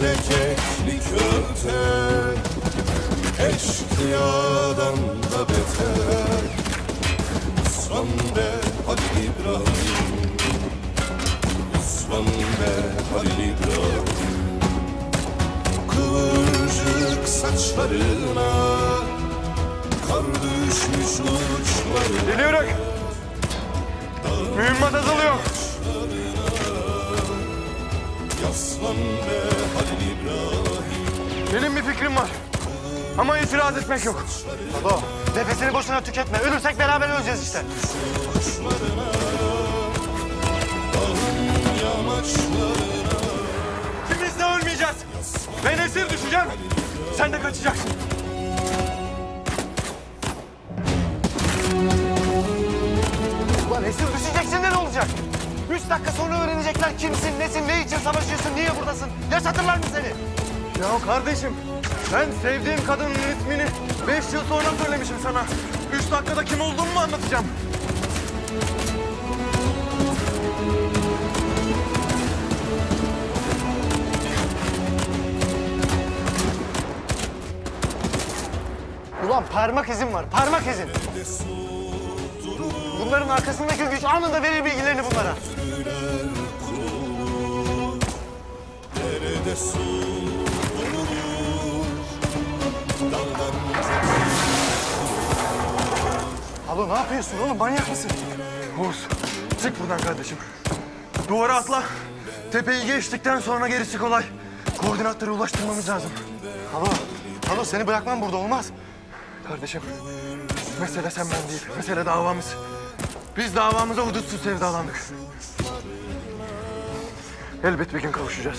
de kekli köfte. Eşkıyadan da beter. Osman be Halil İbrahim. Osman be Halil İbrahim. Kıvırcık saçlarına Kar düşmüş uçlarına Geliyorum. Mühimmat azalıyor. Yaslan be Halil İbrahim Benim bir fikrim var. Ama itiraz etmek yok. Baba nefesini boşuna tüketme. Ölürsek beraber öleceğiz işte. İkimiz de ölmeyeceğiz. Ben esir düşeceğim. Sen de kaçacaksın. Ulan esir düşeceksin de ne olacak? Üç dakika sonra öğrenecekler kimsin, nesin, ne için savaşıyorsun, niye buradasın? Yaşatırlar mı seni? Ya kardeşim ben sevdiğim kadının ismini beş yıl sonra söylemişim sana. Üç dakikada kim olduğumu mu anlatacağım? Ulan parmak izin var, parmak izin. Bunların arkasındaki güç anında verir bilgilerini bunlara. Derede su Alo ne yapıyorsun oğlum, manyak mısın? Oğuz çık buradan kardeşim. Duvara atla. Tepeyi geçtikten sonra gerisi kolay. Koordinatları ulaştırmamız lazım. Alo, alo seni bırakmam burada olmaz. Kardeşim mesele sen ben değil. Mesele davamız. Biz davamıza hudutsuz sevdalandık. Elbet bir gün kavuşacağız.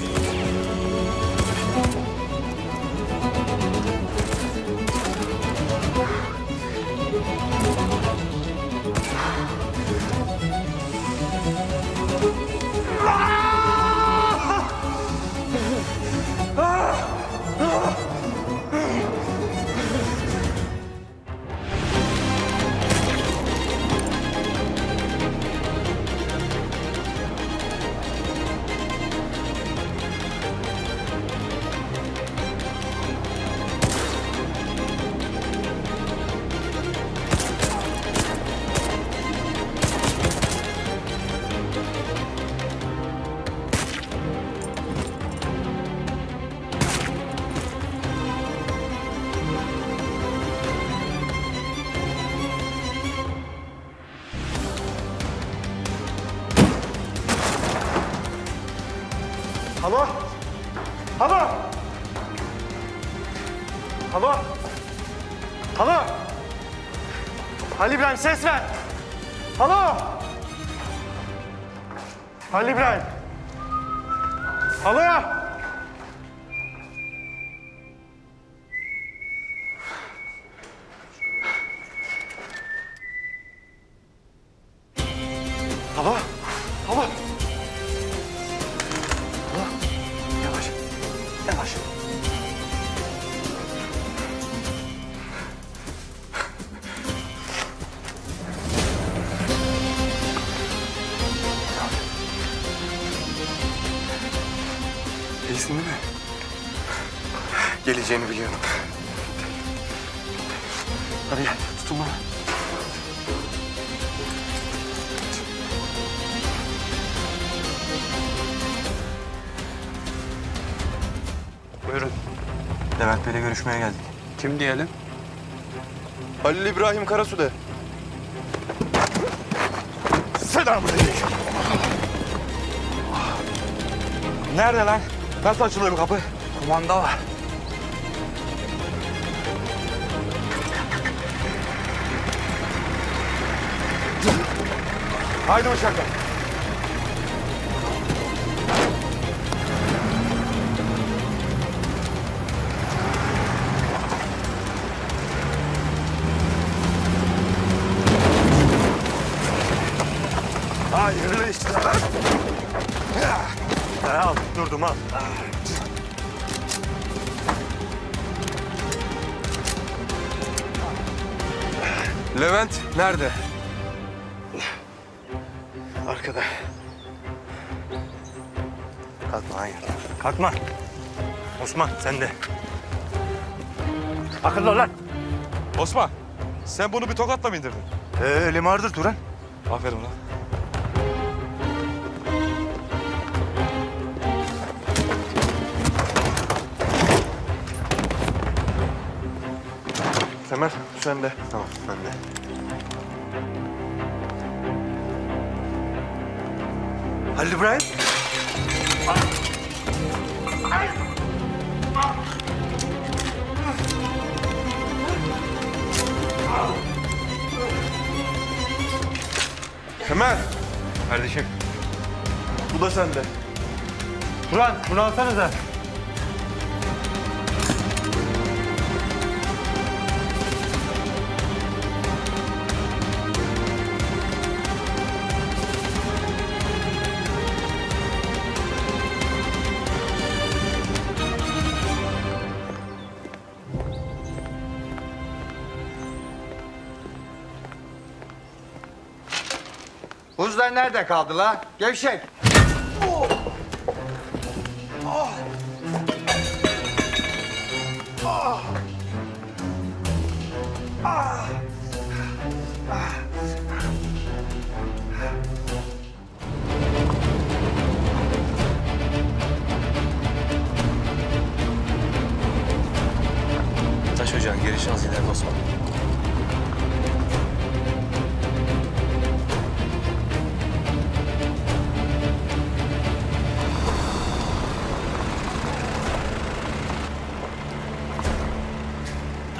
İbrahim ses ver. Alo? Ali İbrahim. Alo? Alo? Geleceğini biliyorum. Hadi gel, tutun bana. Buyurun. Levent Bey'le görüşmeye geldik. Kim diyelim? Halil İbrahim Karasu'da. Selamünaleyküm. Nerede lan? Nasıl açılıyor bu kapı? Kumanda var. Haydi hoşçakal. Hayırlı işler. Al, durdum al. Levent nerede? Osman sen de. Akıllı ol lan. Osman, sen bunu bir tokatla mı indirdin? Ee, limardır Turan. Aferin lan. Temel sen de. Tamam ben de. Halil İbrahim. Kemal. Kardeşim. Bu da sende. Turan bunu alsanıza. Nerede kaldı la? Gevşek.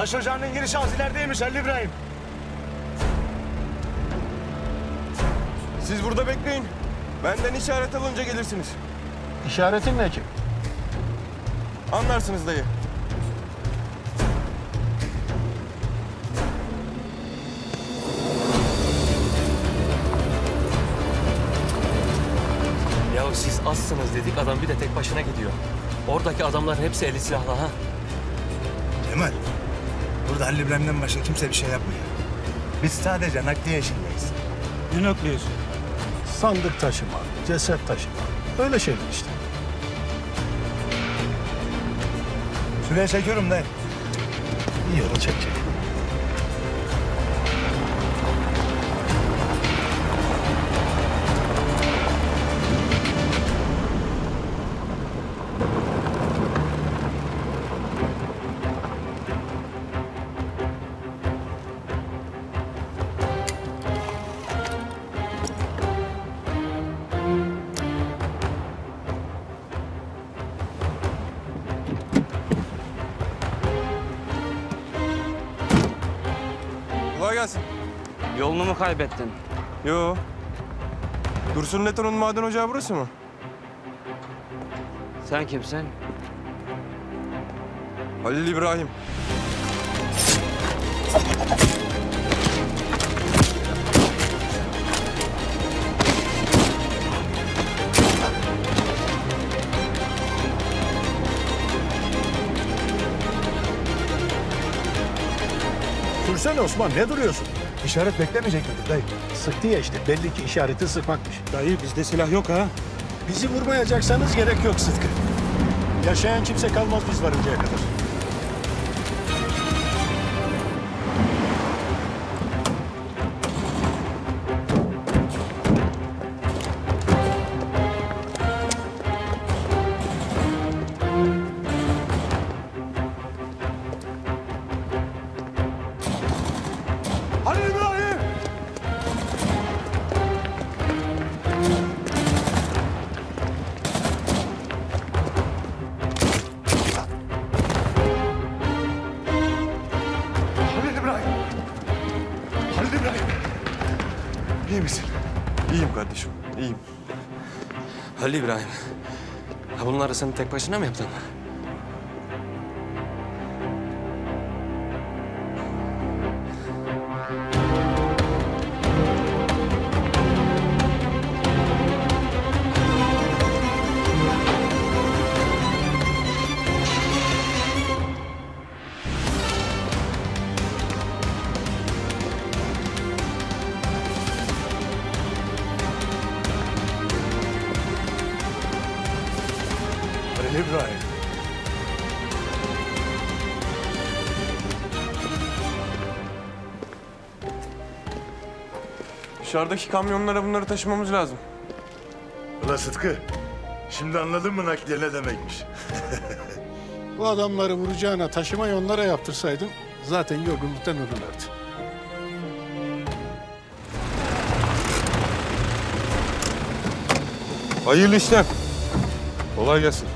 Taş ocağının girişi az ilerideymiş Halil İbrahim. Siz burada bekleyin. Benden işaret alınca gelirsiniz. İşaretin ne ki? Anlarsınız dayı. Ya siz azsınız dedik adam bir de tek başına gidiyor. Oradaki adamların hepsi eli silahlı ha. Kemal, burada Halil İbrahim'den başka kimse bir şey yapmıyor. Biz sadece nakliye işindeyiz. Ne nakliyesi? Sandık taşıma, ceset taşıma. Öyle şeyler işte. Şuraya çekiyorum dayı. İyi yola çek kaybettin? Yo. Dursun Neto'nun maden ocağı burası mı? Sen kimsin? Halil İbrahim. Sürsene Osman ne duruyorsun? İşaret beklemeyecek miydik dayı? Sıktı ya işte belli ki işareti sıkmakmış. Dayı bizde silah yok ha. Bizi vurmayacaksanız gerek yok Sıtkı. Yaşayan kimse kalmaz biz varıncaya kadar. Halil İbrahim. Ha bunları sen tek başına mı yaptın? Dışarıdaki kamyonlara bunları taşımamız lazım. Ula Sıtkı, şimdi anladın mı nakliye ne demekmiş? Bu adamları vuracağına taşımayı onlara yaptırsaydın zaten yorgunluktan ölürlerdi. Hayırlı işler. Kolay gelsin.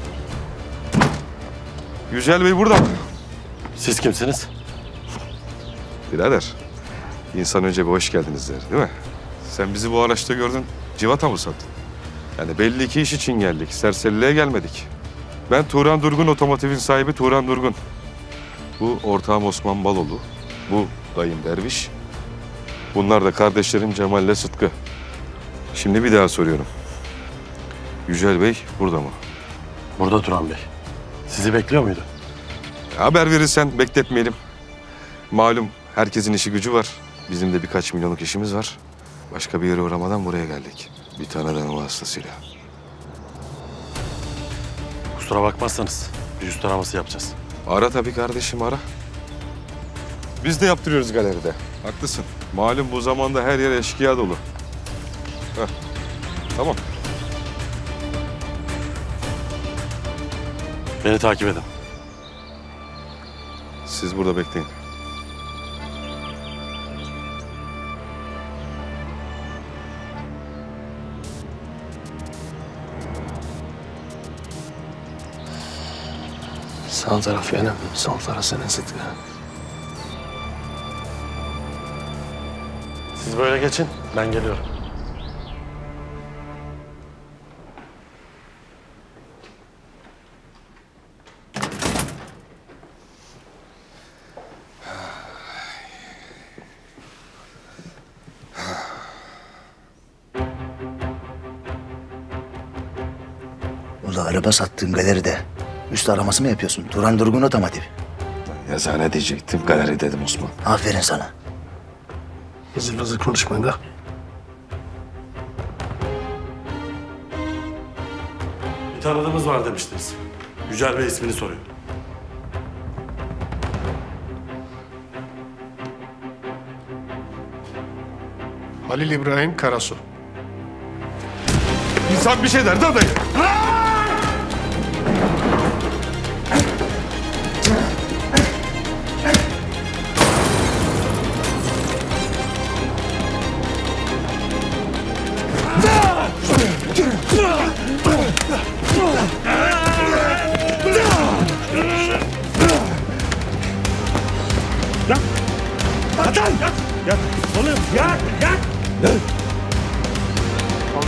Yücel Bey burada mı? Siz kimsiniz? Birader, insan önce bir hoş geldiniz der değil mi? Sen bizi bu araçta gördün, civata mı sattın? Yani belli ki iş için geldik, serseriliğe gelmedik. Ben Turan Durgun Otomotiv'in sahibi Turan Durgun. Bu ortağım Osman Baloğlu, bu dayım Derviş. Bunlar da kardeşlerim Cemal ile Sıtkı. Şimdi bir daha soruyorum. Yücel Bey burada mı? Burada Turan Bey. Sizi bekliyor muydu? Haber verirsen bekletmeyelim. Malum herkesin işi gücü var. Bizim de birkaç milyonluk işimiz var. Başka bir yere uğramadan buraya geldik. Bir tane deneme hastasıyla. Kusura bakmazsanız bir üst araması yapacağız. Ara tabii kardeşim ara. Biz de yaptırıyoruz galeride. Haklısın. Malum bu zamanda her yer eşkıya dolu. Heh. Tamam. Beni takip edin. Siz burada bekleyin. Sağ taraf benim, sol taraf senin Sıtkı. Siz böyle geçin, ben geliyorum. Ula araba sattığın galeride üst araması mı yapıyorsun? Turan Durgun Otomotiv. Yazıhane diyecektim. Galeri dedim Osman. Aferin sana. Vızır vızır konuşmayın da. Bir tanıdığımız var demiştiniz. Yücel Bey ismini soruyor. Halil İbrahim Karasu. İnsan bir şey der de dayı.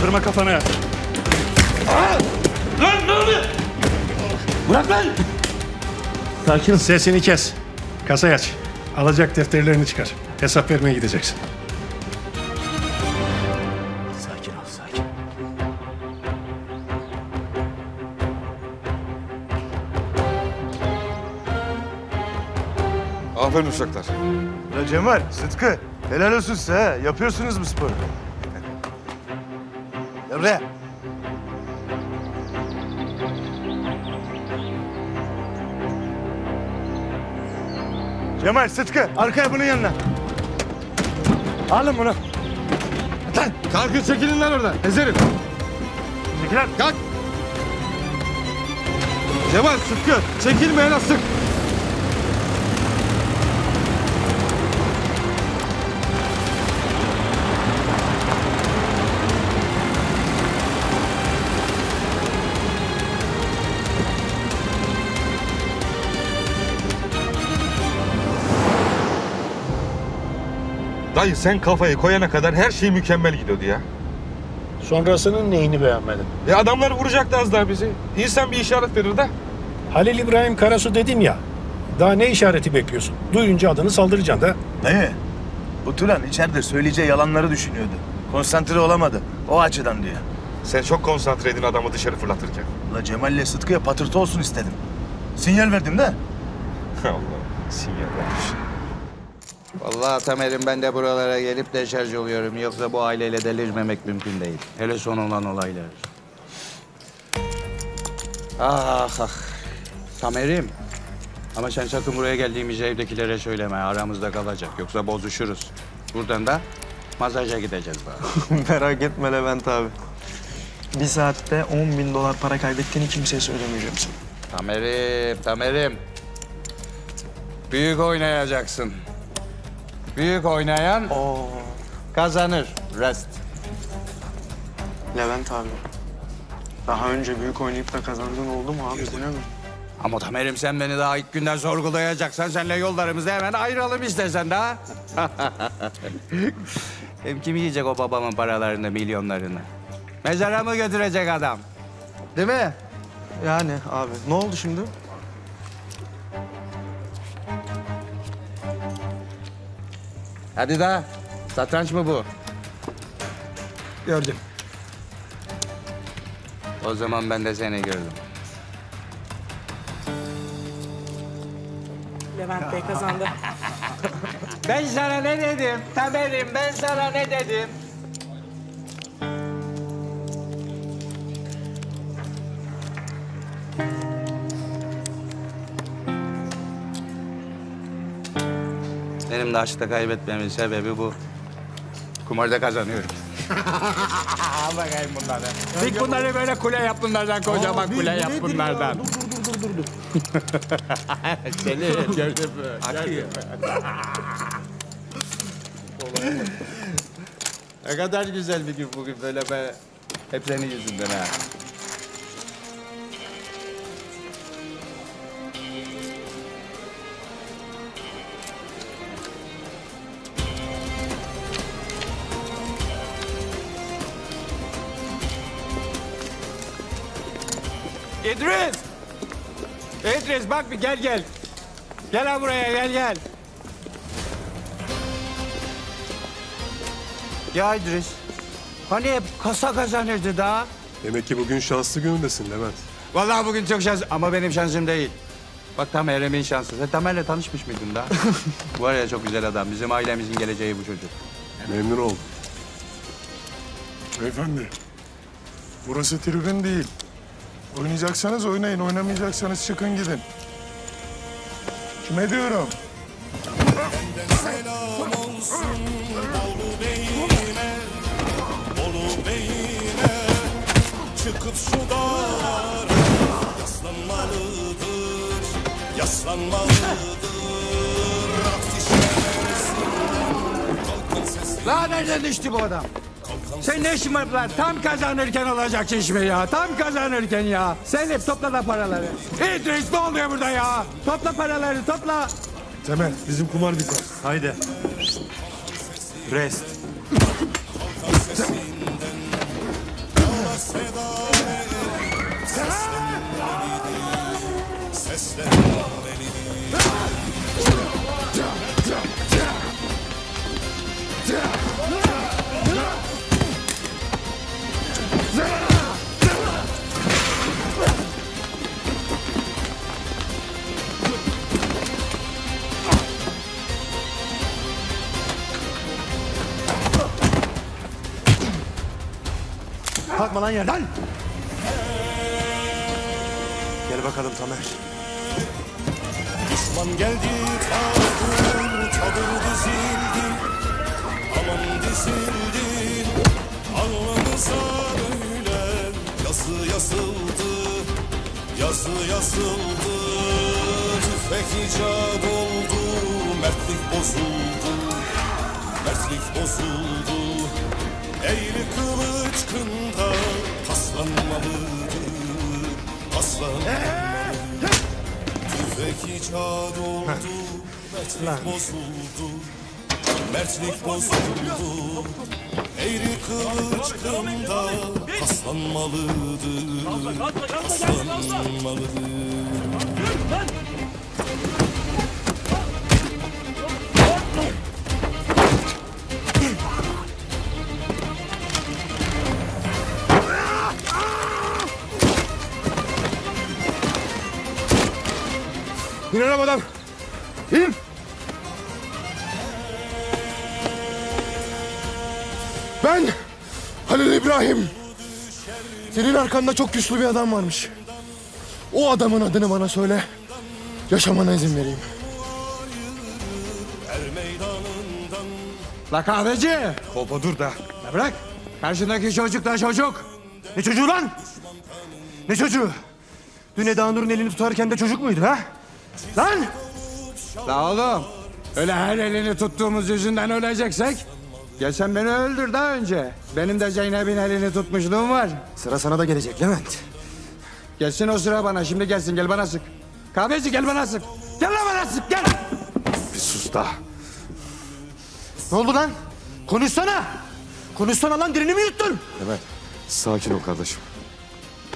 Kaldırma kafanı. Sakin ol. Sesini kes. Kasayı aç. Alacak defterlerini çıkar. Hesap vermeye gideceksin. Sakin ol, sakin. Aferin uşaklar. Ya Cemal, Sıtkı, helal olsun size. Yapıyorsunuz bu sporu. Buraya. Cemal, Sıtkı, arkaya bunun yanına. Alın bunu. Lan, Kalkın çekilin lan oradan. Ezerim. çekil lan. Kalk. Cemal, Sıtkı. Çekilme el astık. Dayı sen kafayı koyana kadar her şey mükemmel gidiyordu ya. Sonrasının neyini beğenmedin? E adamlar vuracaktı az daha bizi. İnsan bir işaret verir de. Halil İbrahim Karasu dedin ya. Daha ne işareti bekliyorsun? Duyunca adını saldıracaksın da. Dayı, bu Turan içeride söyleyeceği yalanları düşünüyordu. Konsantre olamadı. O açıdan diyor. Sen çok konsantre edin adamı dışarı fırlatırken. Ula Cemal'le Sıtkı'ya patırtı olsun istedim. Sinyal verdim de. Allah sinyal vermiş. Vallahi Tamer'im ben de buralara gelip deşarj oluyorum. Yoksa bu aileyle delirmemek mümkün değil. Hele son olan olaylar. Ah ah. Tamer'im. Ama sen sakın buraya geldiğimizi evdekilere söyleme. Aramızda kalacak. Yoksa bozuşuruz. Buradan da Masaja gideceğiz bari. Merak etme Levent abi. Bir saatte 10 bin dolar para kaybettiğini kimseye söylemeyeceğim sana. Tamerim, Tamerim. Büyük oynayacaksın. Büyük oynayan Oo. kazanır. Rest. Levent abi. Daha önce büyük oynayıp da kazandığın oldu mu abi? Bu ne mi? Ama Tamerim sen beni daha ilk günden sorgulayacaksan senle yollarımızı hemen ayıralım istesen daha. Hem kim yiyecek o babamın paralarını, milyonlarını? Mezara mı götürecek adam? Değil mi? Yani abi. Ne oldu şimdi? Hadi daha. Satranç mı bu? Gördüm. O zaman ben de seni gördüm. Levent Bey kazandı. Ben sana ne dedim? Tamerim ben sana ne dedim? Aşkta kaybetmemin sebebi bu. Kumarda kazanıyorum. Bakayım bunları. Dik bunları böyle kule yap bunlardan, kocaman kule yap bunlardan. Dur dur dur dur dur. Seni gördün mü? Akıyor. ne kadar güzel bir gün bugün böyle be. Hep senin yüzünden ha. İdris! İdris bak bir gel gel. Gel ha buraya gel gel. Ya İdris. Hani hep kasa kazanırdı daha. Demek ki bugün şanslı günündesin Levent. Vallahi bugün çok şans ama benim şansım değil. Bak tam Erem'in şansı. Sen Tamer'le tanışmış mıydın daha? Var ya çok güzel adam. Bizim ailemizin geleceği bu çocuk. Memnun oldum. Beyefendi, burası tribün değil. Oynayacaksanız oynayın, oynamayacaksanız çıkın gidin. Kime diyorum? Selam olsun Bolu Bey'ine Bolu Bey'ine Çıkıp şu dağlara Yaslanmalıdır Yaslanmalıdır Lan nereden düştü bu adam? Sen ne işin var lan? Tam kazanırken olacak iş mi ya? Tam kazanırken ya. Sen hep topla da paraları. İdris ne oluyor burada ya? Topla paraları topla. Temel, bizim kumar biter. Haydi. Rest. Kalkma lan! Yerden. Gel bakalım Tamer. Düşman geldi tabur Tabur dizildi. Aman dizildi Alnımıza öyle Yazı yazıldı Yazı yazıldı. Tüfek icat oldu Mertlik bozuldu. Mertlik bozuldu Eğri kılıç kında Paslanmalıdır Paslanmalıdır Tüfek icat oldu, mertlik bozuldu, mertlik bozuldu. Eğri kılıç kında paslanmalıdır, paslanmalıdır. İn arabadan. İn. Ben Halil İbrahim. Senin arkanda çok güçlü bir adam varmış. O adamın adını bana söyle. Yaşamana izin vereyim. Er La kahveci. Kolpa dur da. Ya bırak. Karşındaki çocuk da çocuk. Ne çocuğu lan? Ne çocuğu? Dün Eda Nur'un elini tutarken de çocuk muydu ha? Lan! La oğlum. Öyle her elini tuttuğumuz yüzünden öleceksek. Gel sen beni öldür daha önce. Benim de Zeynep'in elini tutmuşluğum var. Sıra sana da gelecek Levent. Gelsin o sıra bana. Şimdi gelsin gel bana sık. Kahveci gel bana sık. Gel lan bana sık gel. Bir sus da. Ne oldu lan? Konuşsana! Konuşsana lan dilini mi yuttun? Temel sakin ol kardeşim.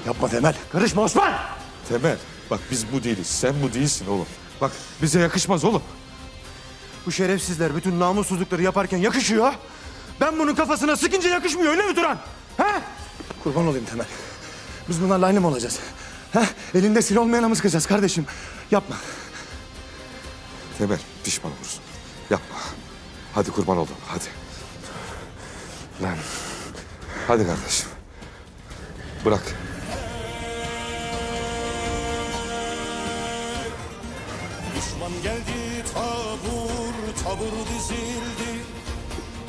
Yapma Temel. Karışma Osman! Temel bak biz bu değiliz. Sen bu değilsin oğlum. Bak bize yakışmaz oğlum. Bu şerefsizler bütün namussuzlukları yaparken yakışıyor. Ben bunun kafasına sıkınca yakışmıyor öyle mi Turan? He? Kurban olayım Temel. Biz bunlarla aynı mı olacağız? He? Elinde silah olmayana mı sıkacağız kardeşim? Yapma. Temel pişman olursun. Yapma. Hadi kurban oldum hadi. Lan. Hadi kardeşim. Bırak. Geldi tabur tabur dizildi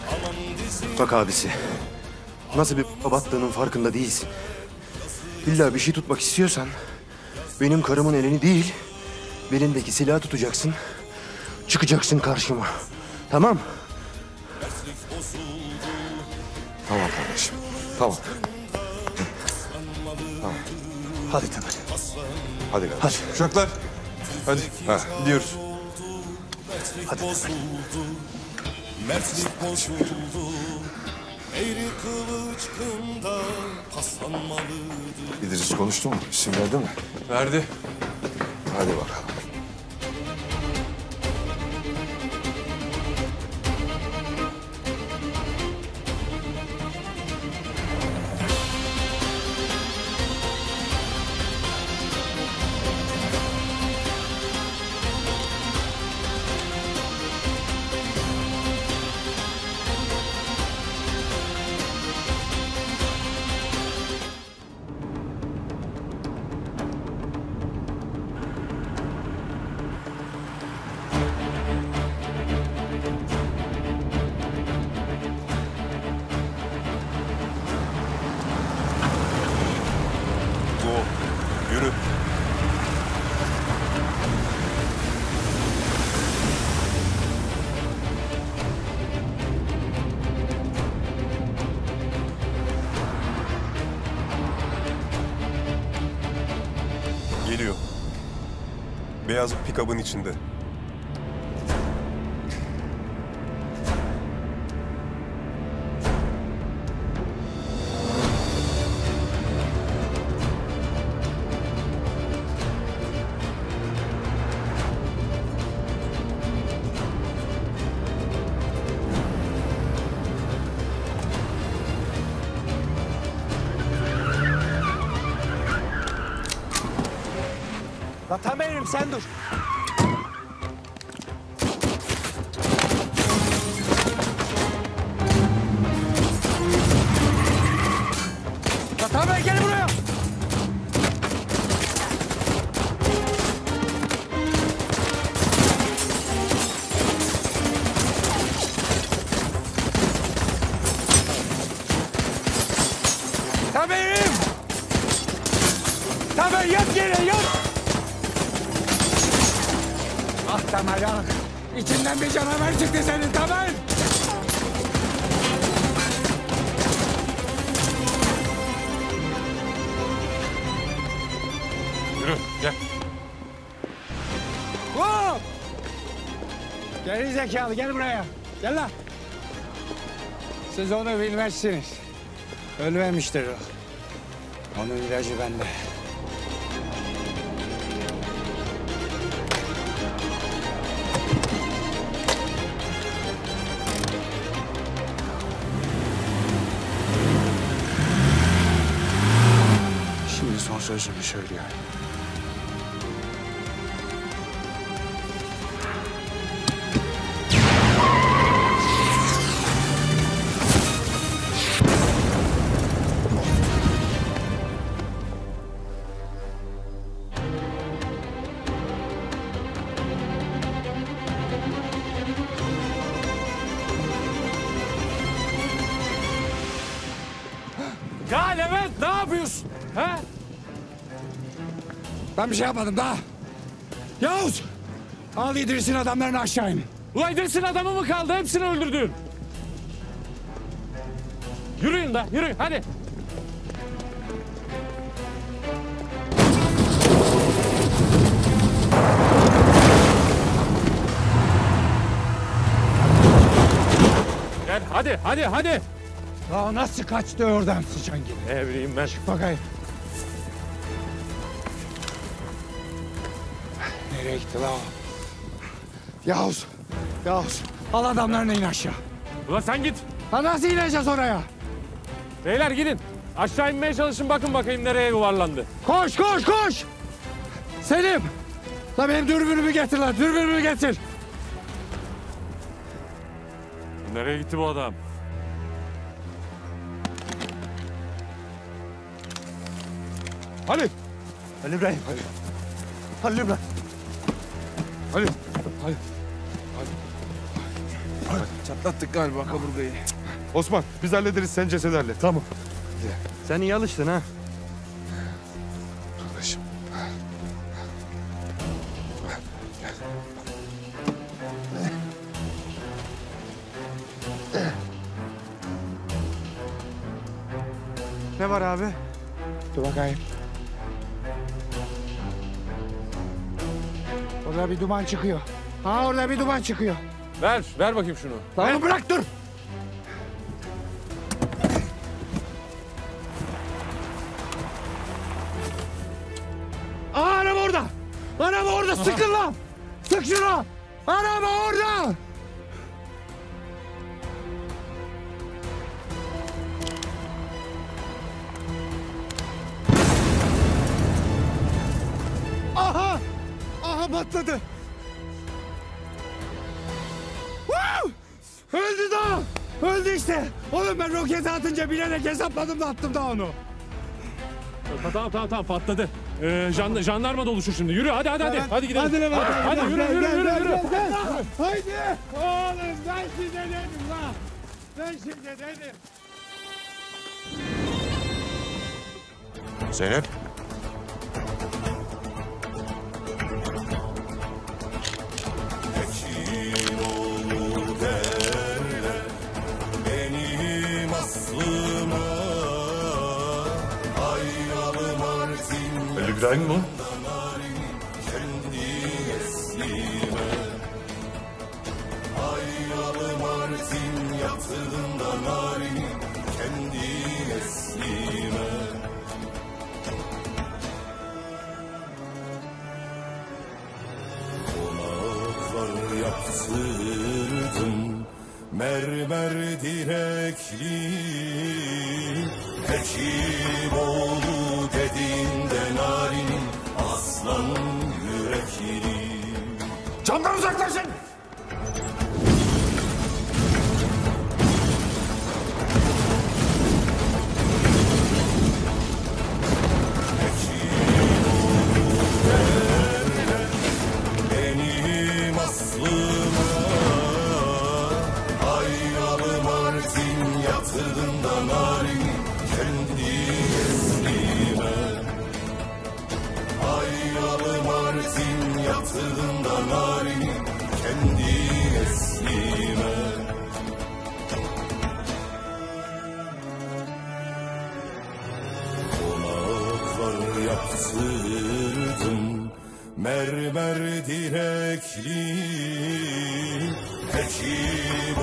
Aman dizildi Bak abisi. Nasıl bir battığının farkında değilsin. İlla bir şey tutmak istiyorsan... ...benim karımın elini değil... ...belindeki silahı tutacaksın... ...çıkacaksın karşıma. Tamam? Tamam kardeşim. Tamam. Tamam. Hadi Temel. Hadi kardeşim. Hadi. Uşaklar. Hadi. Ha. Gidiyoruz. Hadi Temel. Mertlik bozuldu Eğri kılıç kında paslanmalıydı İdris konuştu mu? İsim verdi mi? Verdi. Hadi bakalım. Bir pikabın içinde. Zekalı gel buraya. Gel lan. Siz onu bilmezsiniz. Ölmemiştir o. Onun ilacı bende. Şimdi son sözümü söylüyorum. Ben bir şey yapmadım daha. Yavuz! Al İdris'in adamlarını aşağı in. Ulan İdris'in adamı mı kaldı? Hepsini öldürdün. Yürüyün da yürüyün hadi. Gel hadi hadi hadi. Aa, nasıl kaçtı oradan sıçan gibi? Ne bileyim ben. Çık bakayım. Nereye gitti la o? Yavuz! Yavuz! Al adamlarını in aşağı. Ulan sen git. Ha nasıl ineceğiz oraya? Beyler gidin. Aşağı inmeye çalışın bakın bakayım nereye yuvarlandı. Koş koş koş! Selim! La benim dürbünümü getir lan, dürbünümü getir. Nereye gitti bu adam? Ali. Ali İbrahim. Ali. Halil İbrahim. Ali. Ali. Çatlattık galiba kaburgayı. Osman biz hallederiz sen cesedi hallet. Tamam. Sen iyi alıştın ha. Kardeşim. Ne var abi? Dur bakayım. Orada bir duman çıkıyor. Ha orada bir duman çıkıyor. Ver, ver bakayım şunu. Onu bırak dur. Atınca bilerek hesapladım da attım da onu. Tamam tamam tamam patladı. Ee, jan, jandarma doluşur şimdi. Yürü hadi hadi hadi. Hadi gidelim. Hadi Levent. Hadi, hadi, yürü Gel, yürü yürü yürü. gel, gel. Haydi. Oğlum ben size dedim lan. Ben şimdi dedim. Zeynep. Eslime Konaklar yaptırdım mermer direkli Hekimoğlu dediğinde narinin Jefferson! Mermer direkli Hekimoğlu